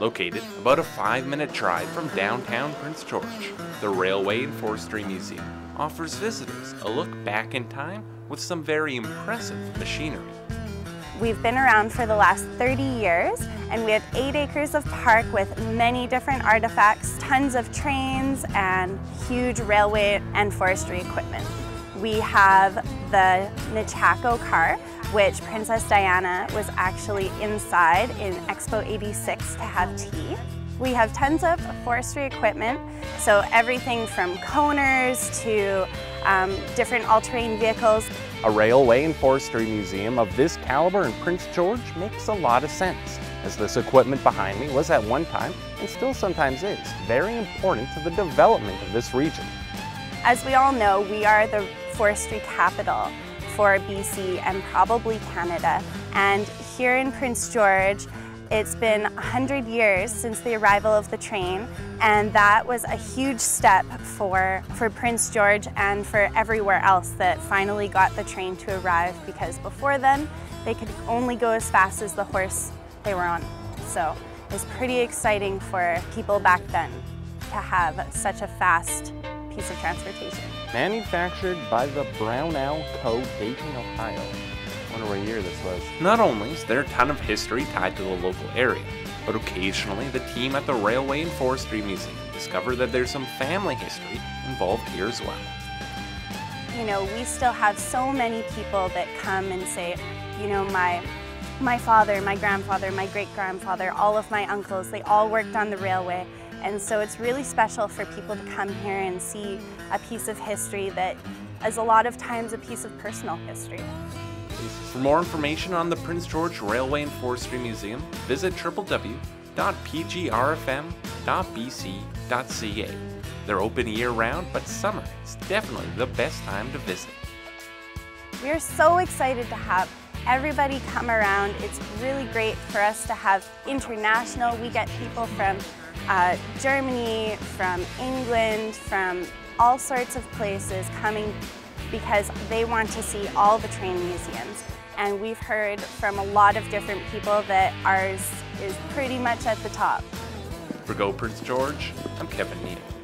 Located about a five minute drive from downtown Prince George, the Railway and Forestry Museum offers visitors a look back in time with some very impressive machinery. We've been around for the last 30 years and we have eight acres of park with many different artifacts, tons of trains and huge railway and forestry equipment. We have the Nechako car, which Princess Diana was actually inside in Expo 86 to have tea. We have tons of forestry equipment, so everything from coners to um, different all-terrain vehicles. A railway and forestry museum of this caliber in Prince George makes a lot of sense, as this equipment behind me was at one time, and still sometimes is, very important to the development of this region. As we all know, we are the forestry capital for BC and probably Canada. And here in Prince George, it's been 100 years since the arrival of the train, and that was a huge step for, for Prince George and for everywhere else that finally got the train to arrive because before then, they could only go as fast as the horse they were on. So it was pretty exciting for people back then to have such a fast piece of transportation. Manufactured by the Brownell Co. Dayton, Ohio wonder what year this was. Not only is there a ton of history tied to the local area, but occasionally the team at the Railway and Forestry Museum discover that there's some family history involved here as well. You know, we still have so many people that come and say, you know, my my father, my grandfather, my great-grandfather, all of my uncles, they all worked on the railway. And so it's really special for people to come here and see a piece of history that is a lot of times a piece of personal history. For more information on the Prince George Railway and Forestry Museum, visit www.pgrfm.bc.ca. They're open year round, but summer is definitely the best time to visit. We're so excited to have everybody come around. It's really great for us to have international. We get people from uh, Germany, from England, from all sorts of places coming because they want to see all the train museums. And we've heard from a lot of different people that ours is pretty much at the top. For Go Prince George, I'm Kevin Needham.